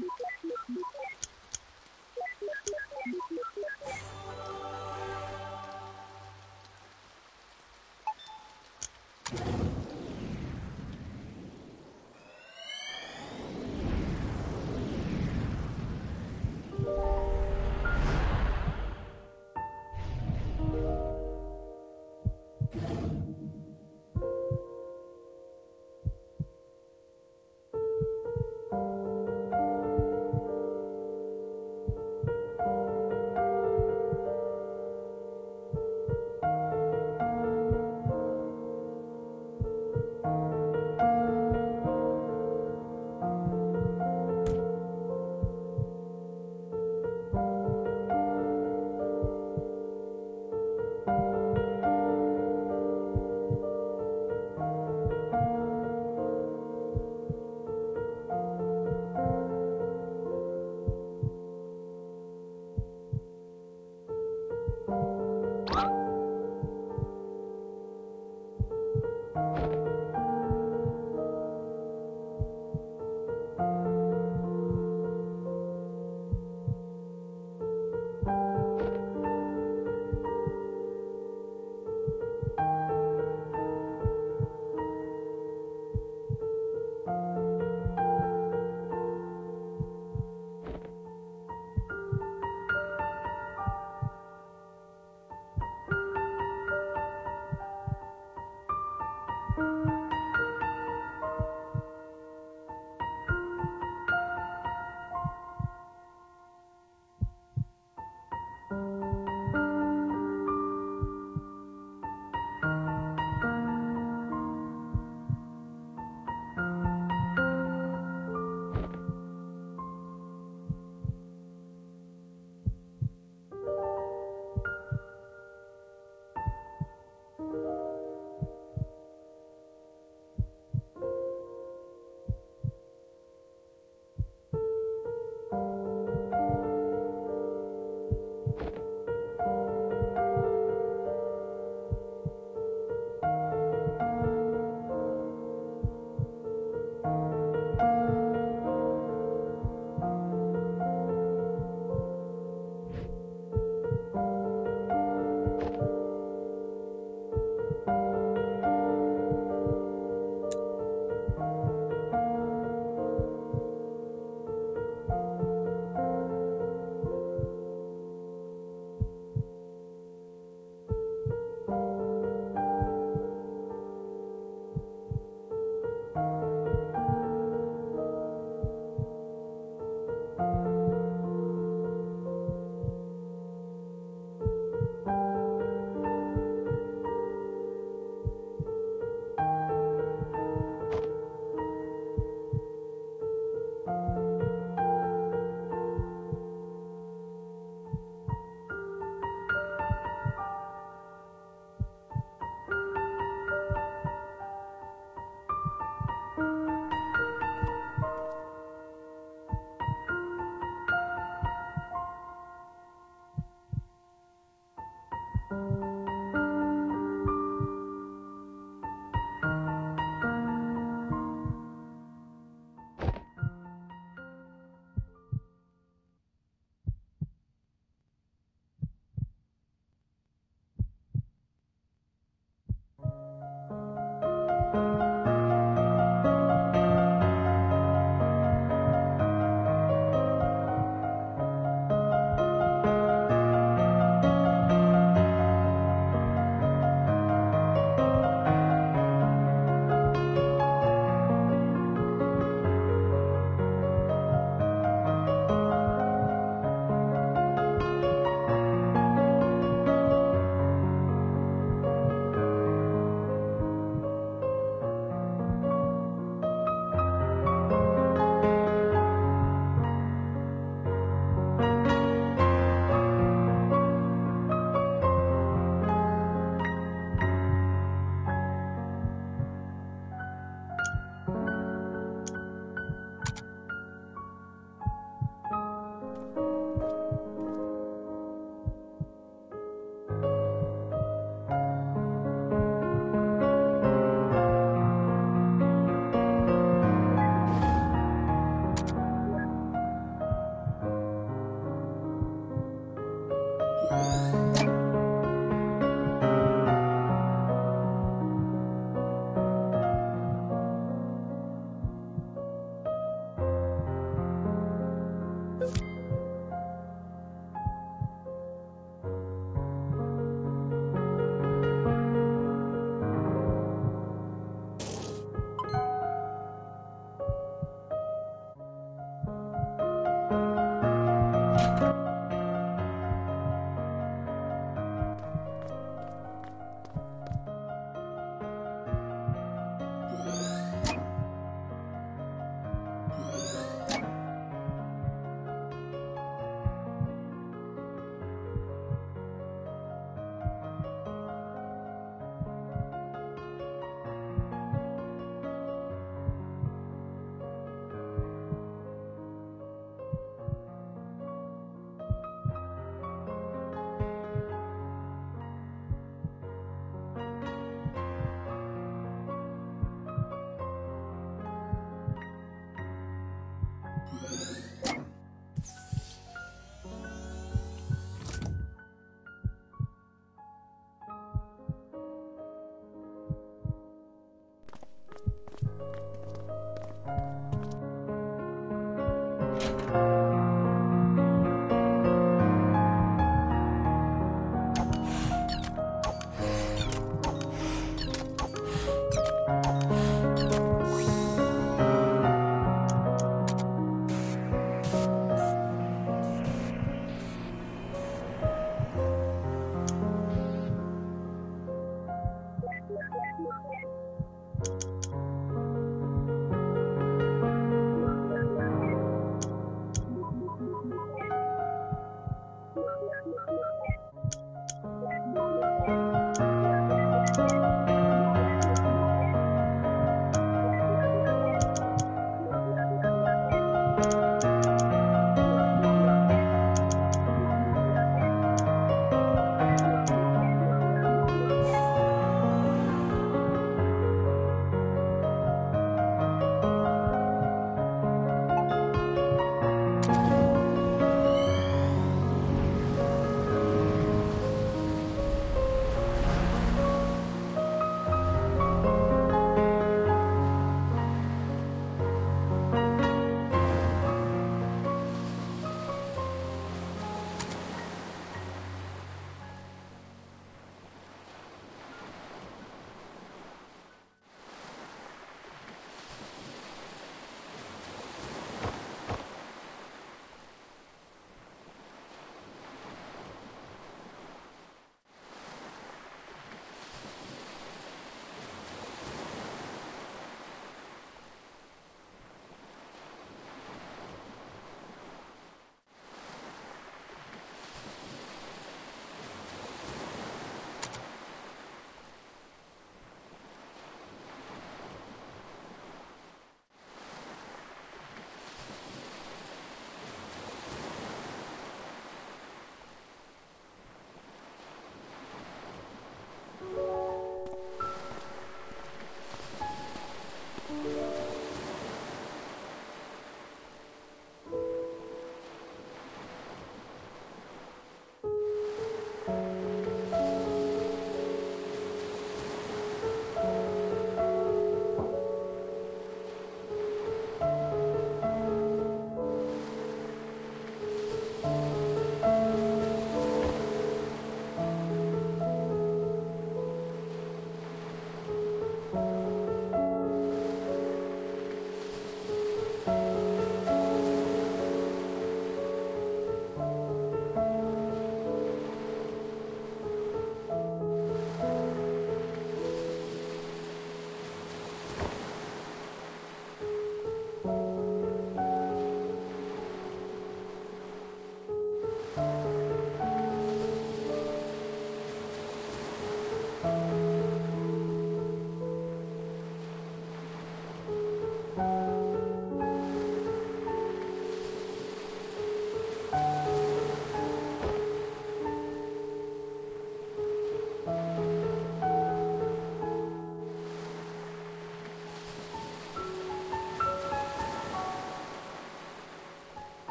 Thank you.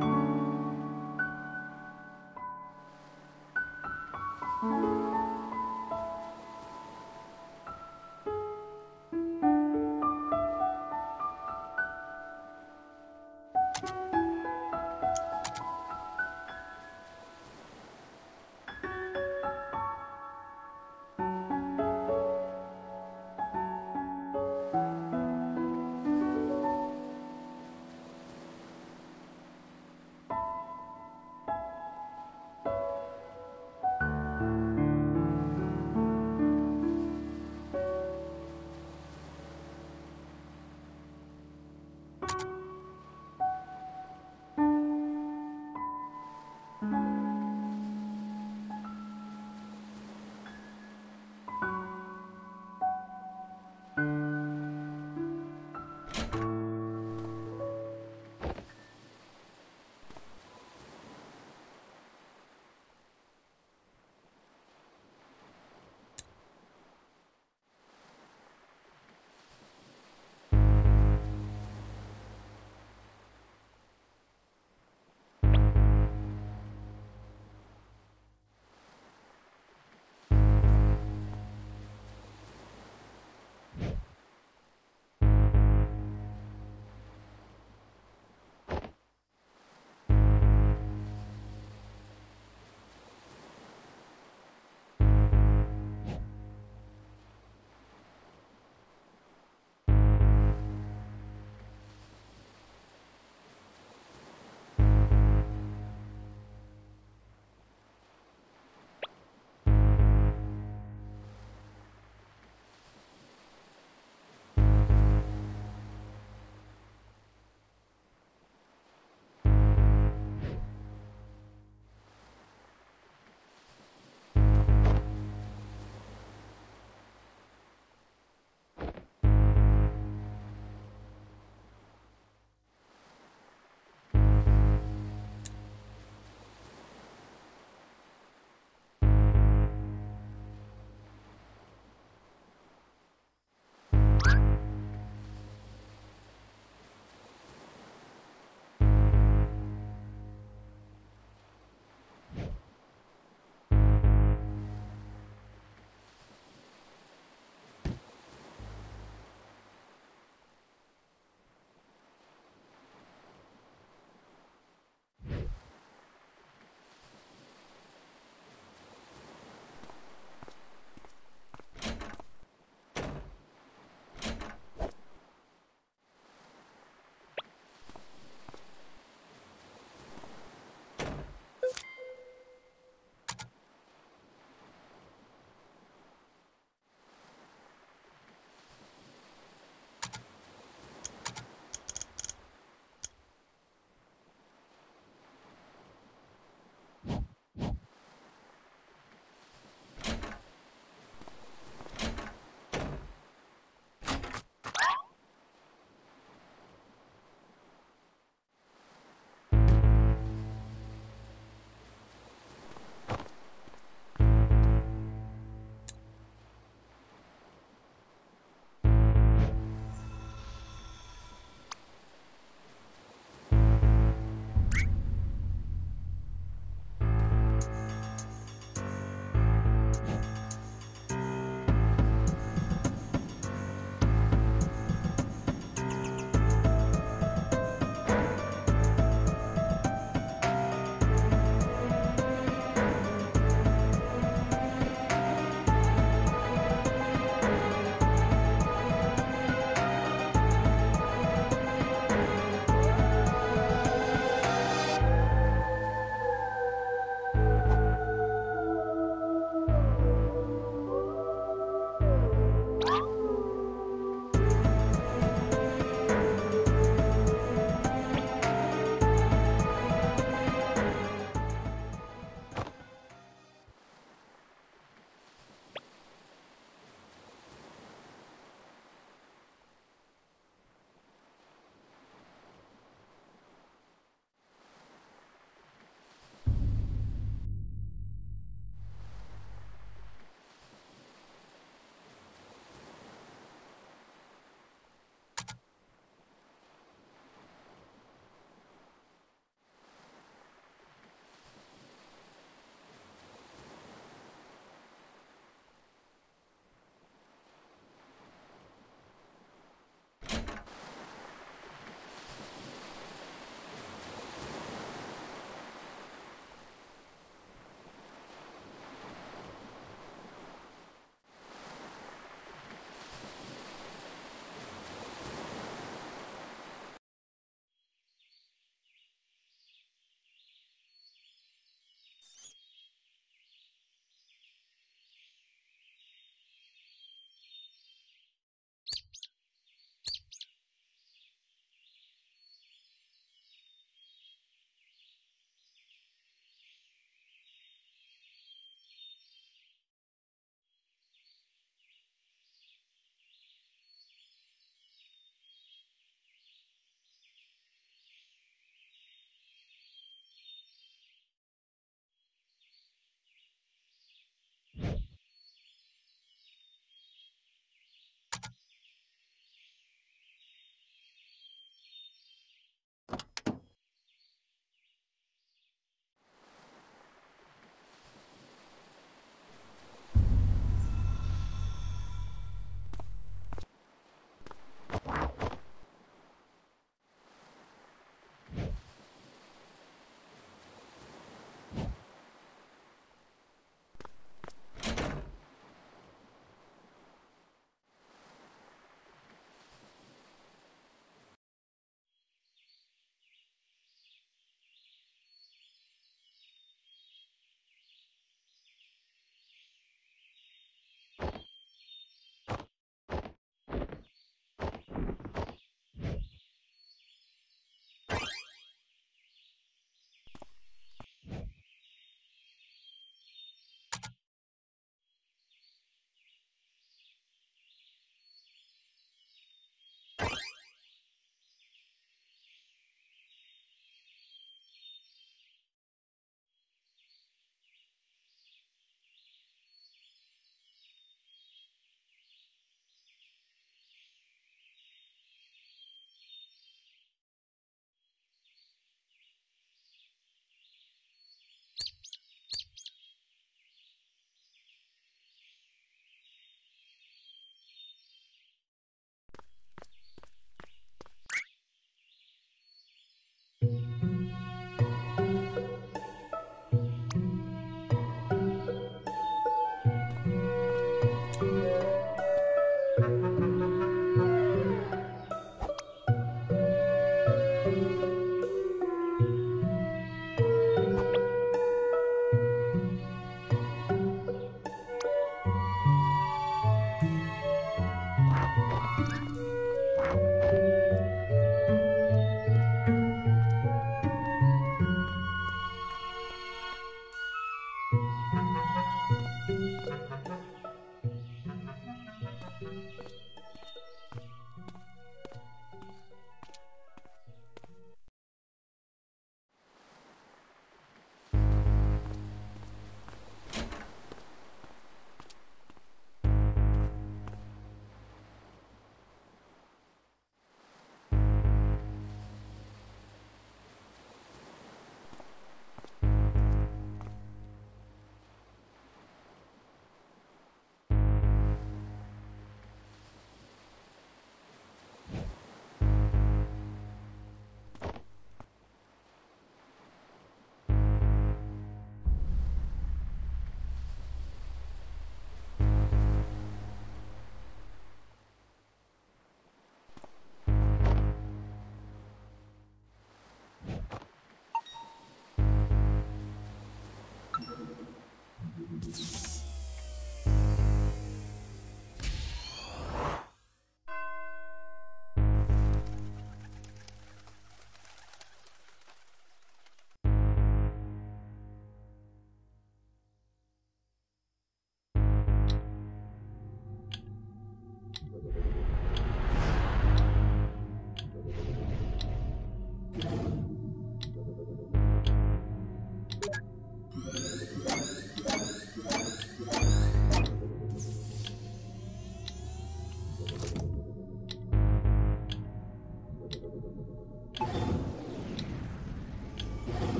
Thank you.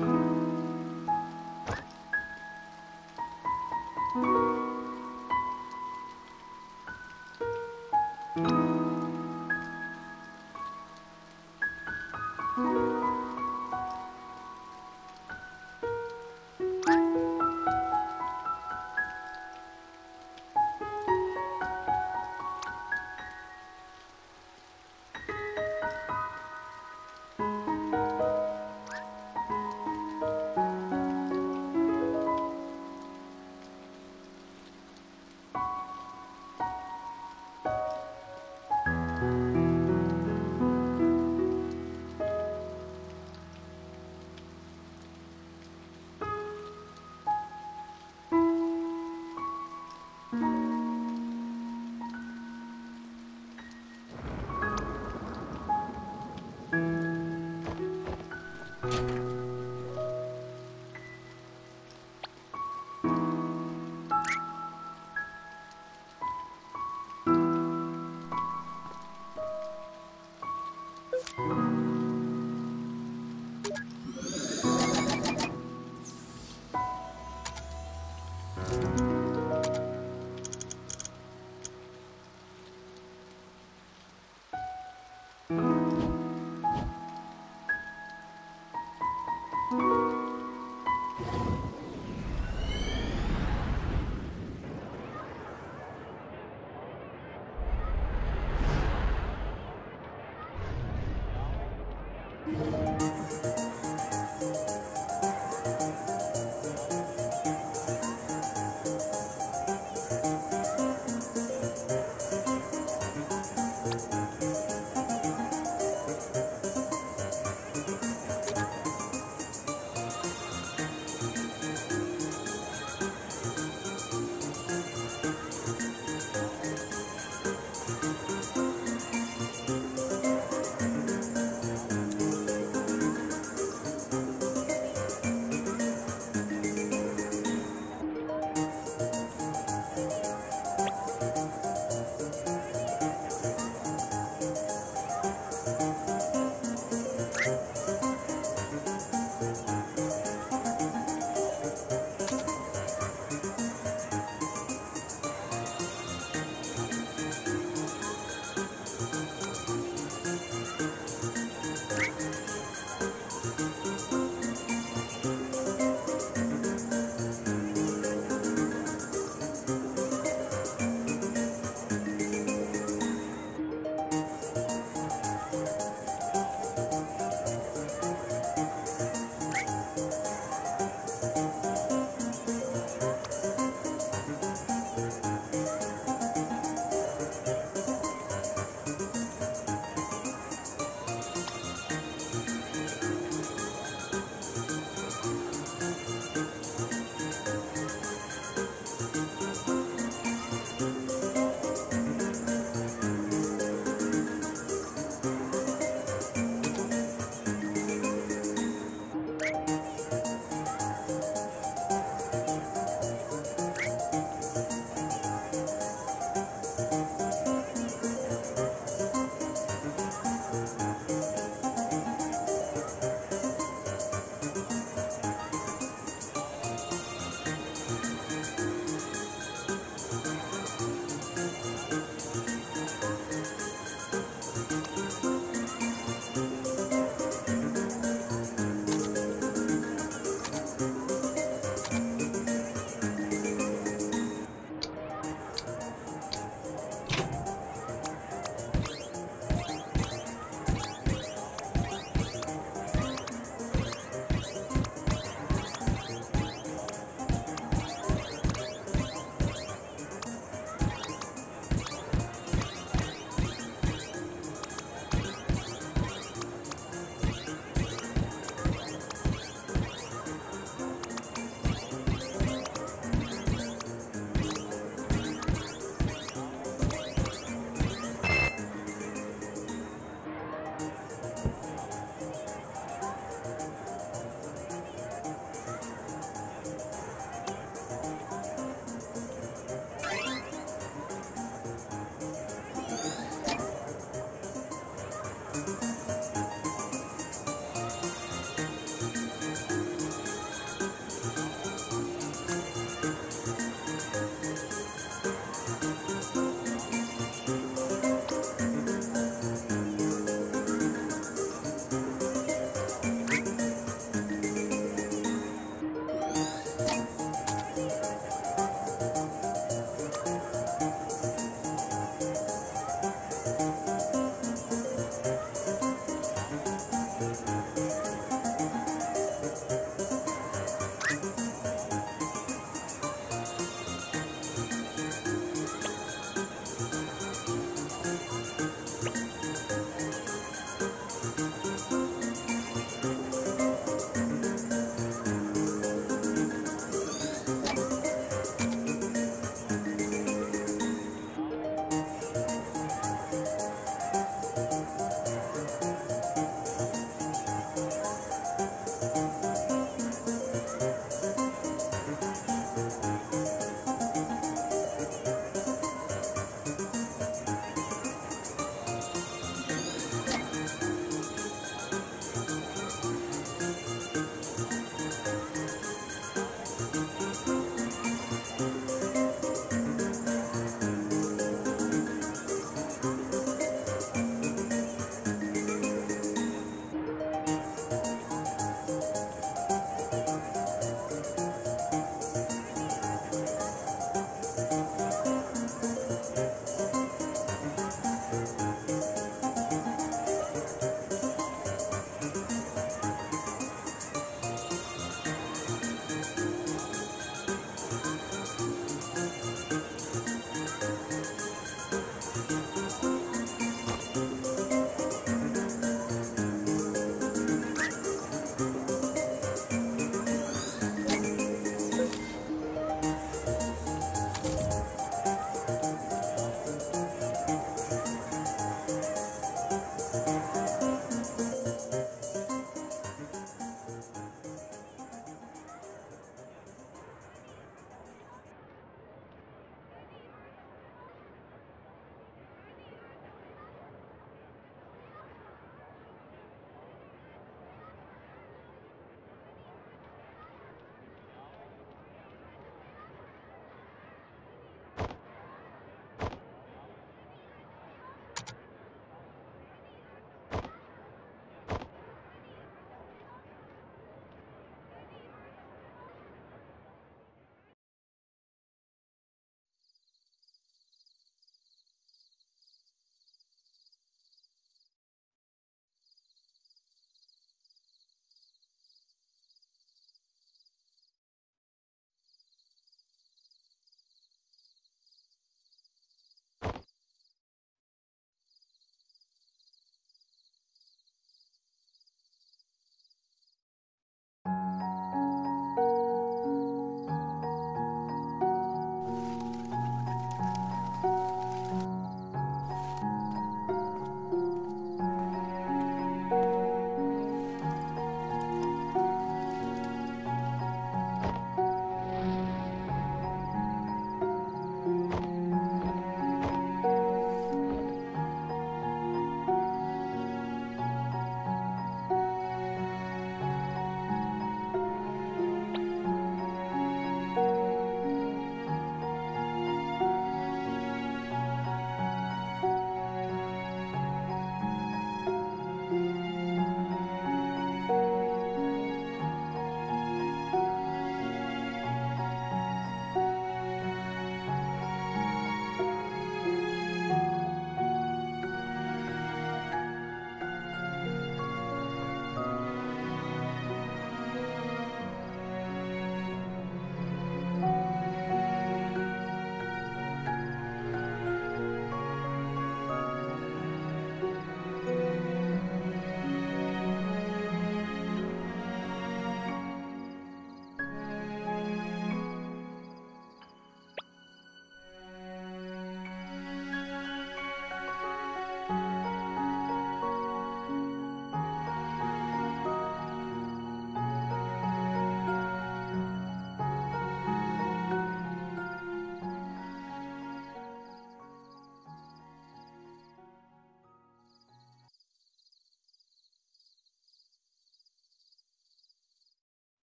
Thank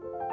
Short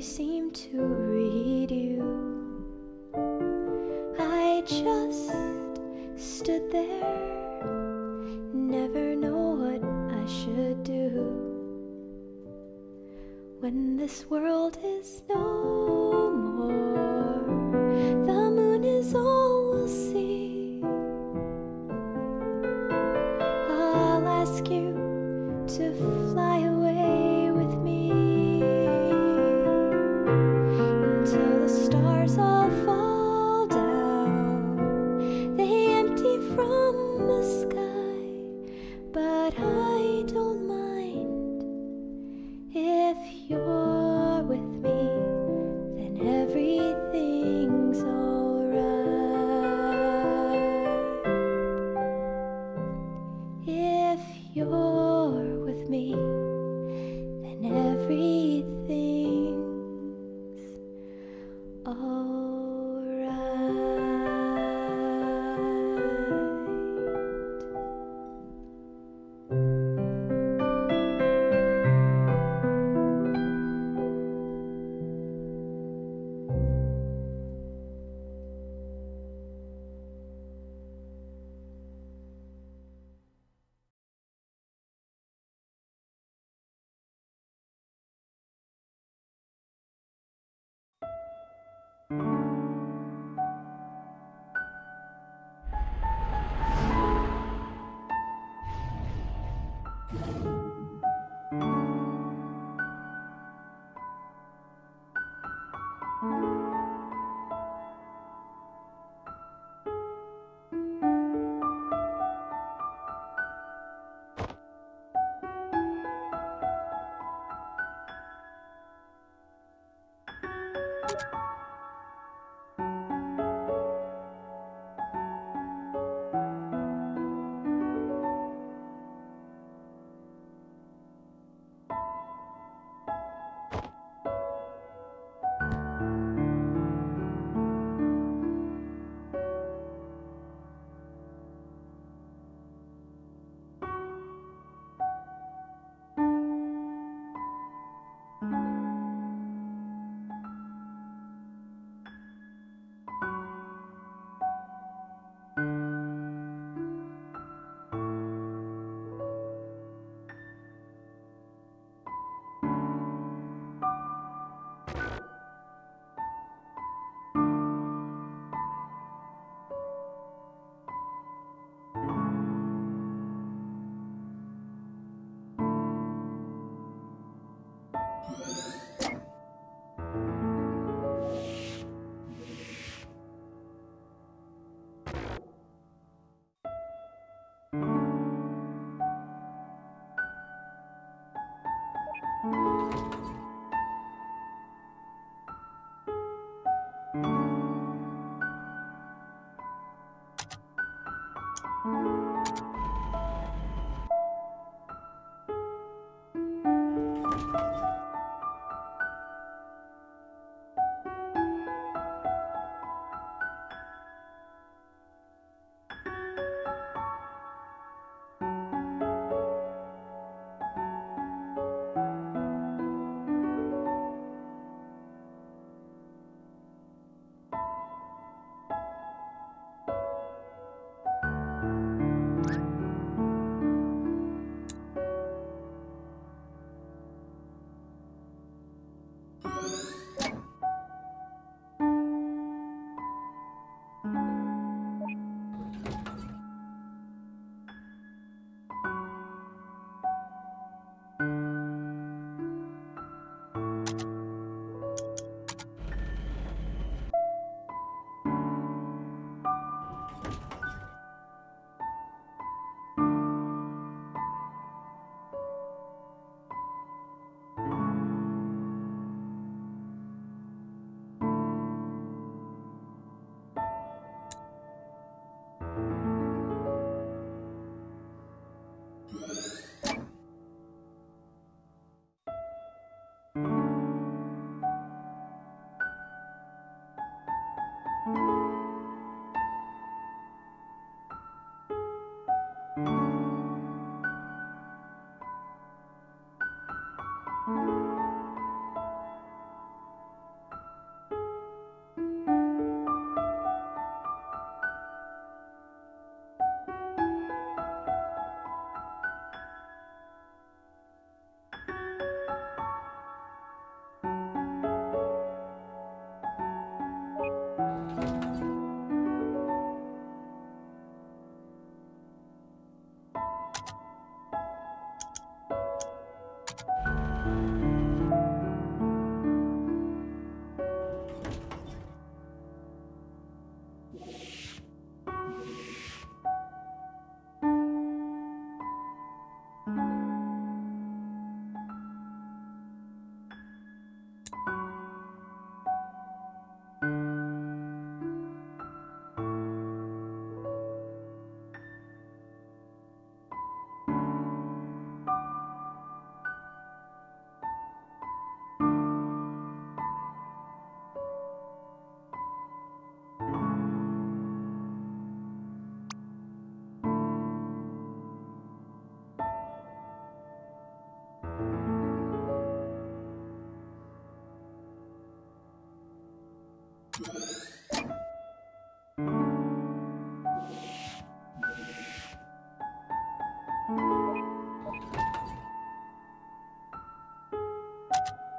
seem to read you. I just stood there, never know what I should do when this world is no.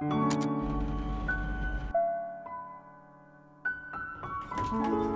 Thank you.